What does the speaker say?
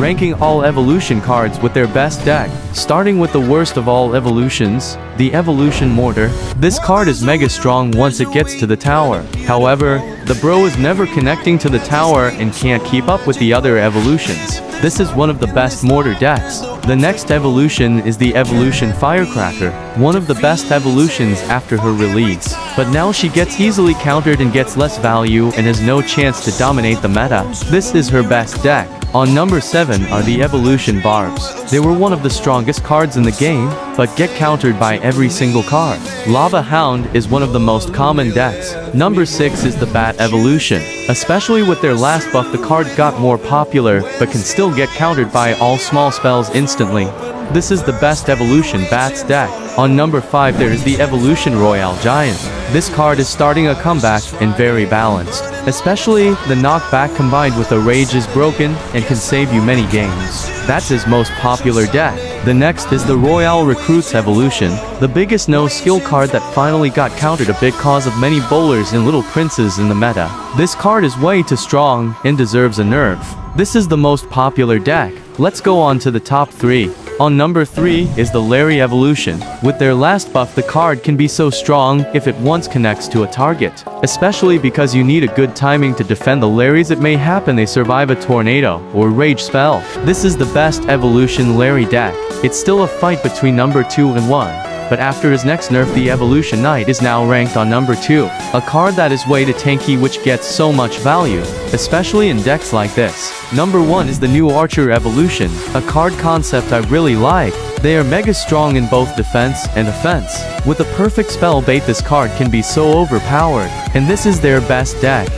ranking all evolution cards with their best deck, starting with the worst of all evolutions, the Evolution Mortar. This card is mega strong once it gets to the tower. However, the bro is never connecting to the tower and can't keep up with the other evolutions. This is one of the best mortar decks. The next evolution is the Evolution Firecracker, one of the best evolutions after her release. But now she gets easily countered and gets less value and has no chance to dominate the meta. This is her best deck. On number 7 are the Evolution Barbs. They were one of the strongest cards in the game, but get countered by every single card. Lava Hound is one of the most common decks. Number 6 is the Bat Evolution. Especially with their last buff the card got more popular, but can still get countered by all small spells instantly. This is the best evolution Bats deck. On number 5 there is the Evolution Royal Giant. This card is starting a comeback and very balanced. Especially, the knockback combined with a Rage is broken and can save you many games. That's his most popular deck. The next is the Royal Recruits Evolution, the biggest no-skill card that finally got countered a big cause of many bowlers and little princes in the meta. This card is way too strong and deserves a nerf. This is the most popular deck. Let's go on to the top 3. On number 3 is the Larry Evolution. With their last buff the card can be so strong if it once connects to a target. Especially because you need a good timing to defend the Larrys it may happen they survive a tornado or rage spell. This is the best evolution Larry deck. It's still a fight between number 2 and 1 but after his next nerf the Evolution Knight is now ranked on number 2, a card that is way too tanky which gets so much value, especially in decks like this. Number 1 is the new Archer Evolution, a card concept I really like, they are mega strong in both defense and offense. With a perfect spell bait this card can be so overpowered, and this is their best deck.